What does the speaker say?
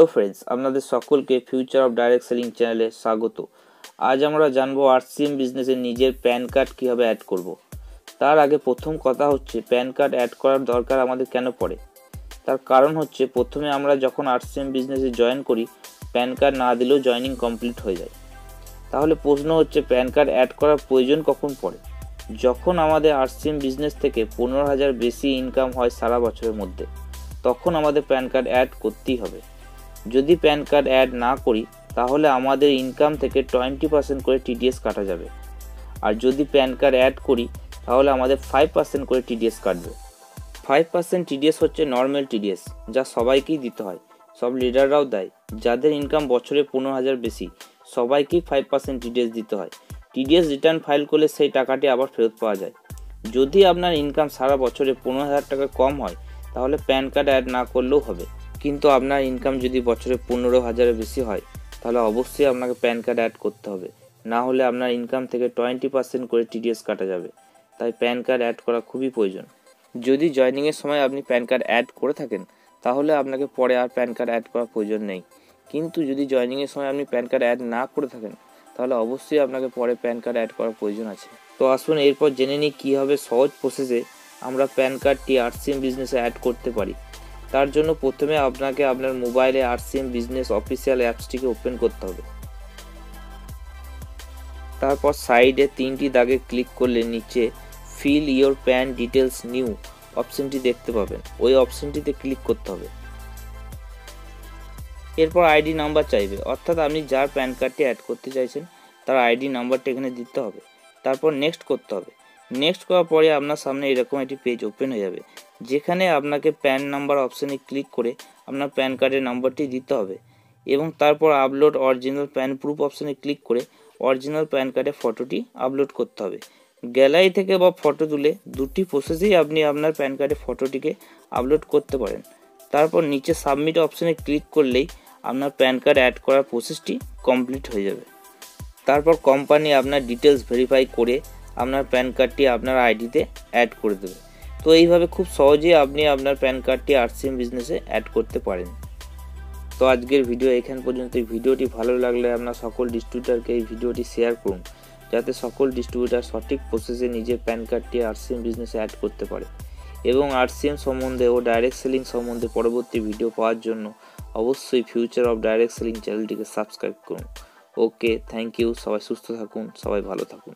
Hello friends আপনাদের সকলকে future of direct selling চ্যানেলে স্বাগত। আজ আমরা জানব আরসিএম বিজনেসে নিজের প্যান কার্ড কীভাবে অ্যাড করব। তার আগে প্রথম কথা হচ্ছে প্যান কার্ড অ্যাড করার দরকার আমাদের কেন পড়ে? তার কারণ হচ্ছে, প্রথমে আমরা যখন আরসিএম বিজনেসে জয়েন করি প্যান কার্ড না দিলেও জয়নিং কমপ্লিট হয়ে যায়। তাহলে প্রশ্ন হচ্ছে প্যান কার্ড অ্যাড করার প্রয়োজন কখন পড়ে? যখন আমাদের আরসিএম বিজনেস থেকে পনেরো হাজার বেশি ইনকাম হয় সারা বছরের মধ্যে, তখন আমাদের প্যান কার্ড অ্যাড করতেই হবে। যদি প্যান কার্ড অ্যাড না করি, তাহলে আমাদের ইনকাম থেকে টোয়েন্টি পার্সেন্ট করে টিডিএস কাটা যাবে। আর যদি প্যান কার্ড অ্যাড করি, তাহলে আমাদের ফাইভ পার্সেন্ট করে টিডিএস কাটবে। ফাইভ পার্সেন্ট টিডিএস হচ্ছে নর্মাল টিডিএস যা সবাইকেই দিতে হয়। সব লিডাররাও দেয়। যাদের ইনকাম বছরে পনেরো হাজার বেশি, সবাইকেই ফাইভ পার্সেন্ট টিডিএস দিতে হয়। টিডিএস রিটার্ন ফাইল করলে সেই টাকাটি আবার ফেরত পাওয়া যায়। যদি আপনার ইনকাম সারা বছরে পনেরো হাজার টাকা কম হয়, তাহলে প্যান কার্ড অ্যাড না করলেও হবে। কিন্তু আপনার ইনকাম যদি বছরে পনেরো হাজারের বেশি হয়, তাহলে অবশ্যই আপনাকে প্যান কার্ড অ্যাড করতে হবে। না হলে আপনার ইনকাম থেকে টোয়েন্টি পার্সেন্ট করে টিডিএস কাটা যাবে। তাই প্যান কার্ড অ্যাড করা খুবই প্রয়োজন। যদি জয়নিংয়ের সময় আপনি প্যান কার্ড অ্যাড করে থাকেন, তাহলে আপনাকে পরে আর প্যান কার্ড অ্যাড করার প্রয়োজন নেই। কিন্তু যদি জয়নিংয়ের সময় আপনি প্যান কার্ড অ্যাড না করে থাকেন, তাহলে অবশ্যই আপনাকে পরে প্যান কার্ড অ্যাড করার প্রয়োজন আছে। তো আসুন এরপর জেনে নিই কীভাবে সহজ প্রসেসে আমরা প্যান কার্ডটি আরসিএম বিজনেসে অ্যাড করতে পারি। তার জন্য প্রথমে আপনাকে আপনার মোবাইলে আরসিএম বিজনেস অফিসিয়াল অ্যাপসটিকে ওপেন করতে হবে। তারপর সাইডে তিনটি দাগে ক্লিক করলে নিচে fill your PAN details new অপশনটি দেখতে পাবেন। ওই অপশনটিতে ক্লিক করতে হবে। এরপর আইডি নাম্বার চাইবে। অর্থাৎ আপনি যার প্যান কার্ডটি অ্যাড করতে চাইছেন, তার আইডি নাম্বারটা এখানে দিতে হবে। তারপর নেক্সট করতে হবে। নেক্সট করার পরে আপনার সামনে এরকম একটি পেজ ওপেন হয়ে যাবে। যেখানে আপনাকে প্যান নাম্বার অপশানে ক্লিক করে আপনার প্যান কার্ডের নাম্বারটি দিতে হবে এবং তারপর আপলোড অরিজিনাল প্যান প্রুফ অপশানে ক্লিক করে অরিজিনাল প্যান কার্ডের ফটোটি আপলোড করতে হবে। গ্যালারি থেকে বা ফটো তুলে দুটি প্রসেসেই আপনি আপনার প্যান কার্ডের ফটোটিকে আপলোড করতে পারেন। তারপর নিচে সাবমিট অপশানে ক্লিক করলেই আপনার প্যান কার্ড অ্যাড করার প্রসেসটি কমপ্লিট হয়ে যাবে। তারপর কোম্পানি আপনার ডিটেলস ভেরিফাই করে আপনার প্যান কার্ডটি আপনার আইডিতে অ্যাড করে দেবে। তো এইভাবে খুব সহজেই আপনি আপনার প্যান কার্ডটি আরসিএম বিজনেসে অ্যাড করতে পারেন। তো আজকের ভিডিও এখান পর্যন্ত। ভিডিওটি ভালো লাগলে আপনার সকল ডিস্ট্রিবিউটারকে এই ভিডিওটি শেয়ার করুন, যাতে সকল ডিস্ট্রিবিউটার সঠিক প্রসেসে নিজের প্যান কার্ডটি আরসিএম বিজনেসে অ্যাড করতে পারে। এবং আরসিএম সম্বন্ধে ও ডাইরেক্ট সেলিং সম্বন্ধে পরবর্তী ভিডিও পাওয়ার জন্য অবশ্যই ফিউচার অফ ডাইরেক্ট সেলিং চ্যানেলটিকে সাবস্ক্রাইব করুন। ওকে থ্যাংক ইউ সবাই সুস্থ থাকুন, সবাই ভালো থাকুন।